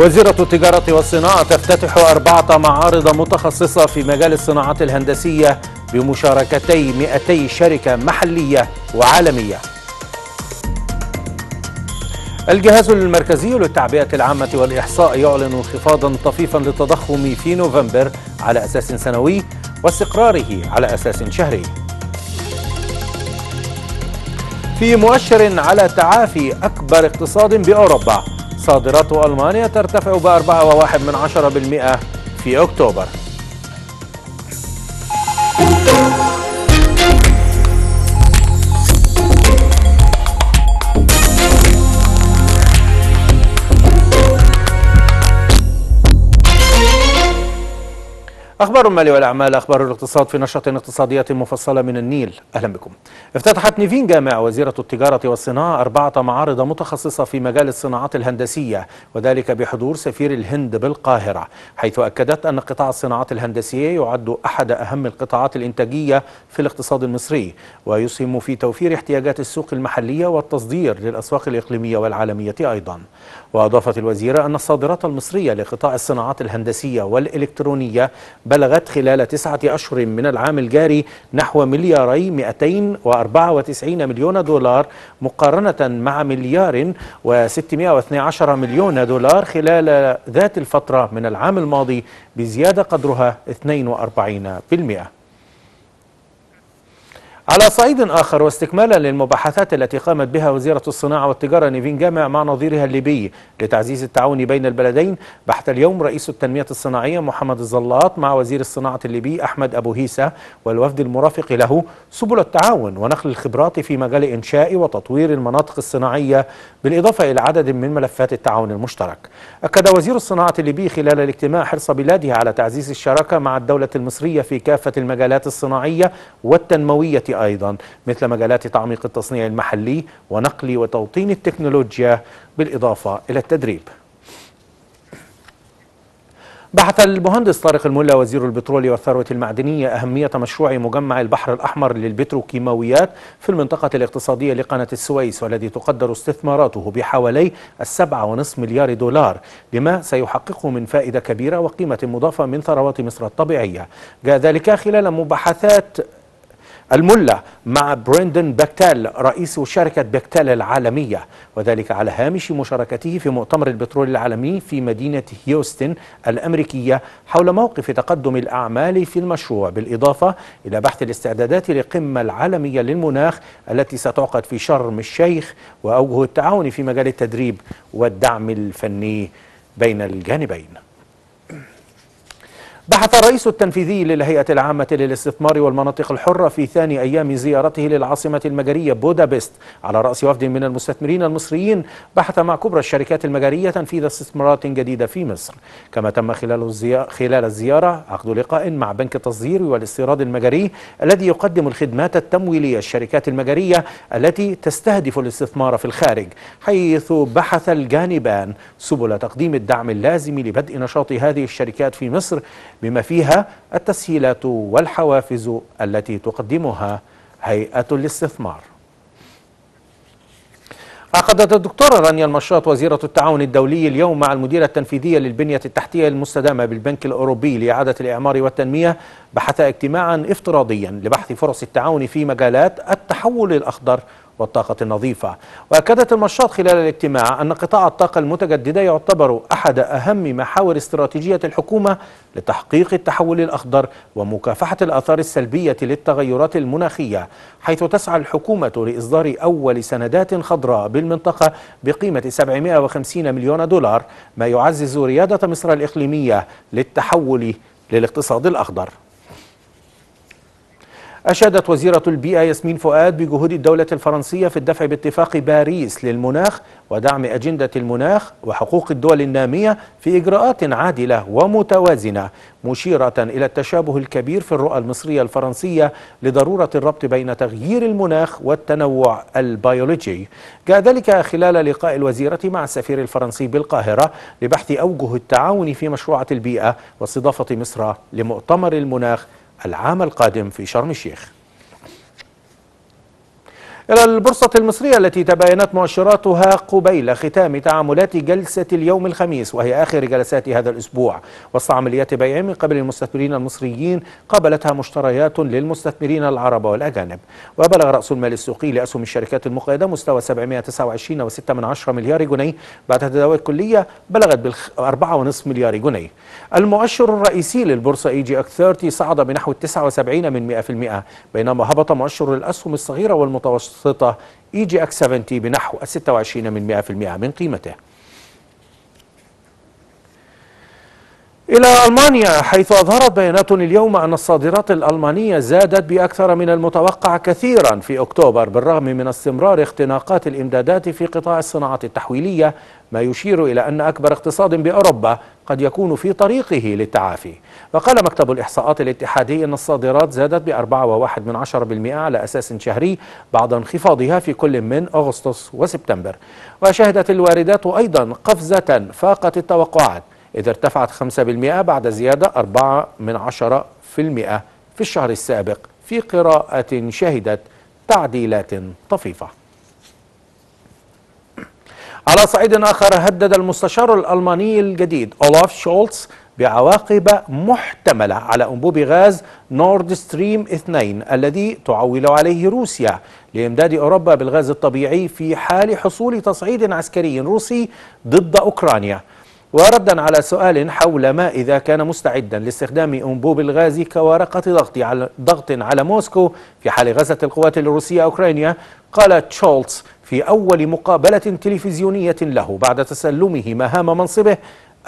وزيرة التجارة والصناعة تفتتح أربعة معارض متخصصة في مجال الصناعات الهندسية بمشاركتي 200 شركة محلية وعالمية. الجهاز المركزي للتعبئة العامة والإحصاء يعلن انخفاضا طفيفا للتضخم في نوفمبر على أساس سنوي واستقراره على أساس شهري. في مؤشر على تعافي أكبر اقتصاد بأوروبا صادرات ألمانيا ترتفع بأربعة وواحد من عشرة بالمئة في أكتوبر. أخبار المال والأعمال أخبار الاقتصاد في نشرة اقتصادية مفصلة من النيل. أهلا بكم. افتتحت نيفين جامع وزيرة التجارة والصناعة أربعة معارض متخصصة في مجال الصناعات الهندسية وذلك بحضور سفير الهند بالقاهرة حيث أكدت أن قطاع الصناعات الهندسية يعد أحد أهم القطاعات الإنتاجية في الاقتصاد المصري ويسهم في توفير احتياجات السوق المحلية والتصدير للأسواق الإقليمية والعالمية أيضا. وأضافت الوزيرة أن الصادرات المصرية لقطاع الصناعات الهندسية والإلكترونية بلغت خلال تسعة أشهر من العام الجاري نحو ملياري 294 مليون دولار مقارنة مع مليار و612 مليون دولار خلال ذات الفترة من العام الماضي بزيادة قدرها 42% على صعيد آخر واستكمالا للمباحثات التي قامت بها وزيرة الصناعة والتجارة نيفين جامع مع نظيرها الليبي لتعزيز التعاون بين البلدين. بحث اليوم رئيس التنمية الصناعية محمد الزلاط مع وزير الصناعة الليبي أحمد أبو هيسة والوفد المرافق له سبل التعاون ونقل الخبرات في مجال إنشاء وتطوير المناطق الصناعية بالإضافة إلى عدد من ملفات التعاون المشترك. أكد وزير الصناعة الليبي خلال الاجتماع حرص بلاده على تعزيز الشراكة مع الدولة المصرية في كافة المجالات الصناعية والتنموية أيضا مثل مجالات تعميق التصنيع المحلي ونقل وتوطين التكنولوجيا بالإضافة إلى التدريب. بحث المهندس طارق الملا وزير البترول والثروة المعدنية أهمية مشروع مجمع البحر الأحمر للبتروكيماويات في المنطقة الاقتصادية لقناة السويس والذي تقدر استثماراته بحوالي السبعة ونصف مليار دولار لما سيحققه من فائدة كبيرة وقيمة مضافة من ثروات مصر الطبيعية. جاء ذلك خلال مباحثات الملا مع بريندن بكتال رئيس شركة بكتال العالمية وذلك على هامش مشاركته في مؤتمر البترول العالمي في مدينة هيوستن الأمريكية حول موقف تقدم الأعمال في المشروع بالإضافة إلى بحث الاستعدادات للقمة العالمية للمناخ التي ستعقد في شرم الشيخ وأوجه التعاون في مجال التدريب والدعم الفني بين الجانبين. بحث الرئيس التنفيذي للهيئة العامة للاستثمار والمناطق الحرة في ثاني أيام زيارته للعاصمة المجرية بودابست. على رأس وفد من المستثمرين المصريين بحث مع كبرى الشركات المجرية تنفيذ استثمارات جديدة في مصر. كما تم خلال, الزي... خلال الزيارة عقد لقاء مع بنك التصدير والاستيراد المجري الذي يقدم الخدمات التمويلية الشركات المجرية التي تستهدف الاستثمار في الخارج حيث بحث الجانبان سبل تقديم الدعم اللازم لبدء نشاط هذه الشركات في مصر بما فيها التسهيلات والحوافز التي تقدمها هيئة الاستثمار. عقدت الدكتورة رانيا المشاط وزيرة التعاون الدولي اليوم مع المديرة التنفيذية للبنية التحتية المستدامة بالبنك الأوروبي لإعادة الإعمار والتنمية بحث اجتماعا افتراضيا لبحث فرص التعاون في مجالات التحول الأخضر والطاقة النظيفة. وأكدت المشاط خلال الاجتماع أن قطاع الطاقة المتجددة يعتبر أحد أهم محاور استراتيجية الحكومة لتحقيق التحول الأخضر ومكافحة الآثار السلبية للتغيرات المناخية حيث تسعى الحكومة لإصدار أول سندات خضراء بالمنطقة بقيمة 750 مليون دولار ما يعزز ريادة مصر الإقليمية للتحول للاقتصاد الأخضر. أشادت وزيرة البيئة ياسمين فؤاد بجهود الدولة الفرنسية في الدفع باتفاق باريس للمناخ ودعم أجندة المناخ وحقوق الدول النامية في إجراءات عادلة ومتوازنة مشيرة إلى التشابه الكبير في الرؤى المصرية الفرنسية لضرورة الربط بين تغيير المناخ والتنوع البيولوجي. جاء ذلك خلال لقاء الوزيرة مع السفير الفرنسي بالقاهرة لبحث أوجه التعاون في مشروعات البيئة واستضافة مصر لمؤتمر المناخ العام القادم في شرم الشيخ. إلى البورصة المصرية التي تباينت مؤشراتها قبيل ختام تعاملات جلسة اليوم الخميس وهي آخر جلسات هذا الأسبوع. وسط عمليات بيع من قبل المستثمرين المصريين قابلتها مشتريات للمستثمرين العرب والأجانب. وبلغ رأس المال السوقي لأسهم الشركات المقيدة مستوى 729.6 مليار جنيه. بعد تداولات كلية بلغت بال 4.5 مليار جنيه. المؤشر الرئيسي للبورصة EGX 30 صعد بنحو 79 من 100% بينما هبط مؤشر الأسهم الصغيرة والمتوسطة EGX 70 بنحو 26 من 100% من قيمته. إلى ألمانيا حيث أظهرت بيانات اليوم أن الصادرات الألمانية زادت بأكثر من المتوقع كثيرا في أكتوبر بالرغم من استمرار اختناقات الإمدادات في قطاع الصناعات التحويلية ما يشير إلى أن أكبر اقتصاد بأوروبا قد يكون في طريقه للتعافي. وقال مكتب الإحصاءات الاتحادي أن الصادرات زادت عشر بالمئة على أساس شهري بعد انخفاضها في كل من أغسطس وسبتمبر. وشهدت الواردات أيضا قفزة فاقت التوقعات. إذ ارتفعت 5% بعد زيادة 4 من 10 في المئة في الشهر السابق في قراءة شهدت تعديلات طفيفة. على صعيد آخر هدد المستشار الألماني الجديد أولاف شولتز بعواقب محتملة على أنبوب غاز نورد ستريم 2 الذي تعول عليه روسيا لإمداد أوروبا بالغاز الطبيعي في حال حصول تصعيد عسكري روسي ضد أوكرانيا. وردا على سؤال حول ما إذا كان مستعدا لاستخدام أنبوب الغاز كورقة ضغط على, ضغط على موسكو في حال غزت القوات الروسية أوكرانيا قال تشولتز في أول مقابلة تلفزيونية له بعد تسلمه مهام منصبه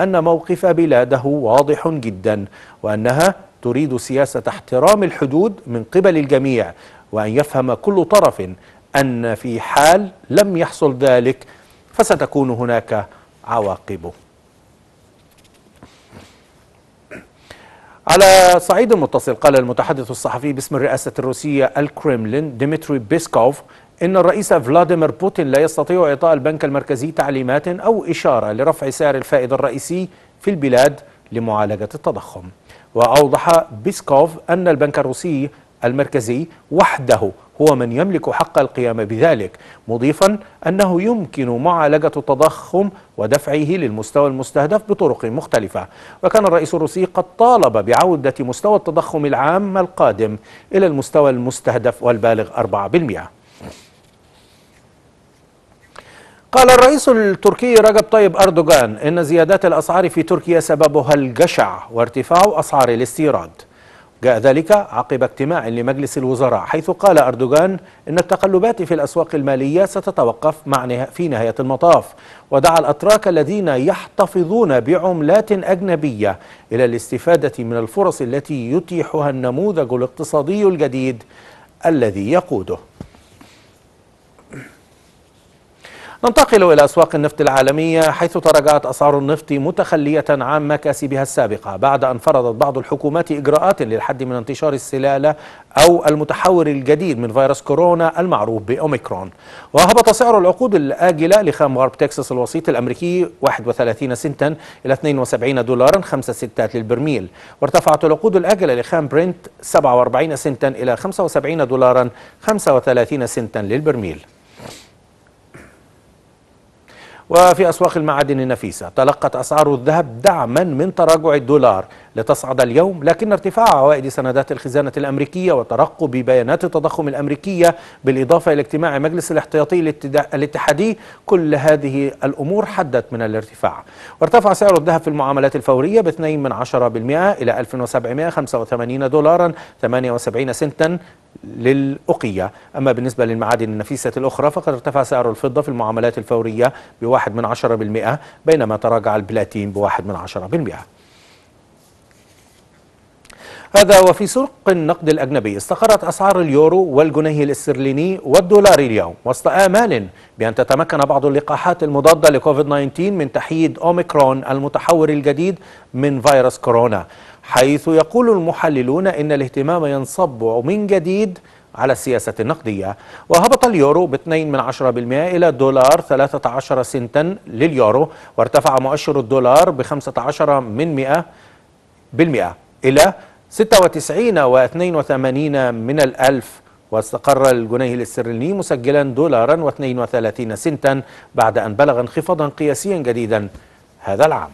أن موقف بلاده واضح جدا وأنها تريد سياسة احترام الحدود من قبل الجميع وأن يفهم كل طرف أن في حال لم يحصل ذلك فستكون هناك عواقب على صعيد متصل قال المتحدث الصحفي باسم الرئاسة الروسية الكريملين ديمتري بيسكوف إن الرئيس فلاديمير بوتين لا يستطيع إعطاء البنك المركزي تعليمات أو إشارة لرفع سعر الفائدة الرئيسي في البلاد لمعالجة التضخم. وأوضح بيسكوف أن البنك الروسي المركزي وحده هو من يملك حق القيام بذلك مضيفا أنه يمكن معالجة التضخم ودفعه للمستوى المستهدف بطرق مختلفة. وكان الرئيس الروسي قد طالب بعودة مستوى التضخم العام القادم إلى المستوى المستهدف والبالغ 4% قال الرئيس التركي رجب طيب أردوغان إن زيادات الأسعار في تركيا سببها الجشع وارتفاع أسعار الاستيراد. جاء ذلك عقب اجتماع لمجلس الوزراء حيث قال أردوغان إن التقلبات في الأسواق المالية ستتوقف مع في نهاية المطاف. ودعا الأتراك الذين يحتفظون بعملات أجنبية إلى الاستفادة من الفرص التي يتيحها النموذج الاقتصادي الجديد الذي يقوده. ننتقل إلى أسواق النفط العالمية حيث تراجعت أسعار النفط متخلية عن مكاسبها السابقة بعد أن فرضت بعض الحكومات إجراءات للحد من انتشار السلالة أو المتحور الجديد من فيروس كورونا المعروف بأوميكرون. وهبط سعر العقود الآجلة لخام غرب تكساس الوسيط الأمريكي 31 سنتا إلى 72 دولارا 5 ستات للبرميل. وارتفعت العقود الآجلة لخام برنت 47 سنتا إلى 75 دولارا 35 سنتا للبرميل. وفي أسواق المعادن النفيسة تلقت أسعار الذهب دعما من تراجع الدولار. لتصعد اليوم لكن ارتفاع عوائد سندات الخزانة الأمريكية وترقب بيانات التضخم الأمريكية بالإضافة إلى اجتماع مجلس الاحتياطي الاتحادي كل هذه الأمور حدت من الارتفاع. وارتفع سعر الذهب في المعاملات الفورية ب 2 من عشرة بالمئة إلى 1785 دولارا 78 سنتا للأقية. أما بالنسبة للمعادن النفيسة الأخرى فقد ارتفع سعر الفضة في المعاملات الفورية بواحد من عشرة بالمئة بينما تراجع البلاتين بواحد من عشرة بالمئة. هذا وفي سوق النقد الأجنبي. استقرت أسعار اليورو والجنيه الإسترليني والدولار اليوم وسط آمال بأن تتمكن بعض اللقاحات المضادة لكوفيد 19 من تحييد أوميكرون المتحور الجديد من فيروس كورونا حيث يقول المحللون إن الاهتمام ينصب من جديد على السياسة النقدية. وهبط اليورو ب 2 من 10% إلى دولار 13 سنتا لليورو وارتفع مؤشر الدولار ب 15 من 100 بالمئة إلى 96 و82 من الألف واستقر الجنيه الاسترليني مسجلا دولارا و32 سنتا بعد أن بلغ انخفاضا قياسيا جديدا هذا العام.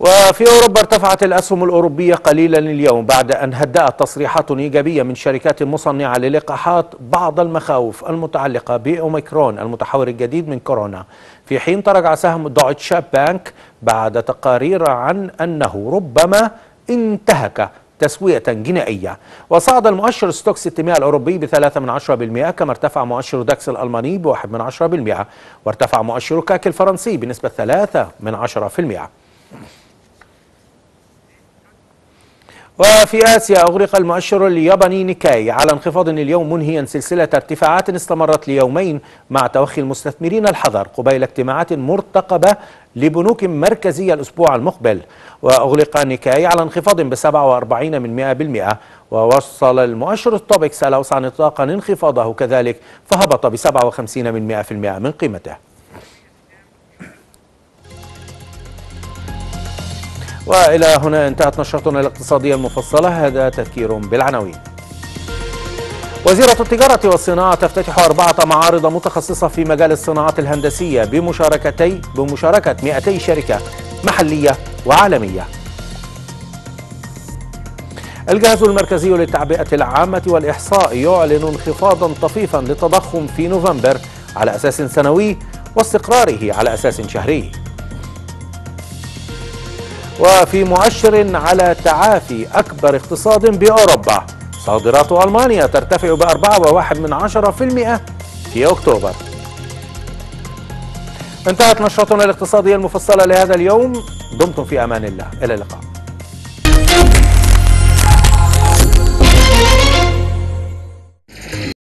وفي أوروبا ارتفعت الأسهم الأوروبية قليلا اليوم بعد أن هدأت تصريحات إيجابية من شركات مصنعة للقاحات بعض المخاوف المتعلقة بأوميكرون المتحور الجديد من كورونا. في حين تراجع سهم دويتشا بانك بعد تقارير عن أنه ربما انتهك تسوية جنائية. وصعد المؤشر ستوك 600 الأوروبي بثلاثة من عشرة بالمئة كما ارتفع مؤشر داكس الألماني بواحد من عشرة بالمئة. وارتفع مؤشر كاك الفرنسي بنسبة ثلاثة من عشرة في المئة وفي آسيا أغلق المؤشر الياباني نيكاي. على انخفاض اليوم منهيا سلسلة ارتفاعات استمرت ليومين مع توخي المستثمرين الحذر قبيل اجتماعات مرتقبة لبنوك مركزية الأسبوع المقبل. وأغلق نيكاي على انخفاض ب 47 من 100% وواصل المؤشر التوبكس الأوسع نطاقا انخفاضه كذلك فهبط ب 57 من 100% من قيمته. وإلى هنا انتهت نشرتنا الاقتصادية المفصلة هذا تذكير بالعناوين وزيرة التجارة والصناعة تفتتح أربعة معارض متخصصة في مجال الصناعات الهندسية بمشاركتي بمشاركة 200 شركة محلية وعالمية. الجهاز المركزي للتعبئة العامة والإحصاء يعلن انخفاضا طفيفا للتضخم في نوفمبر على أساس سنوي واستقراره على أساس شهري. وفي مؤشر على تعافي أكبر اقتصاد بأوروبا. صادرات ألمانيا ترتفع بأربعة وواحد من عشرة في المئة في أكتوبر. انتهت نشرتنا الاقتصادية المفصلة لهذا اليوم. دمتم في أمان الله. إلى اللقاء.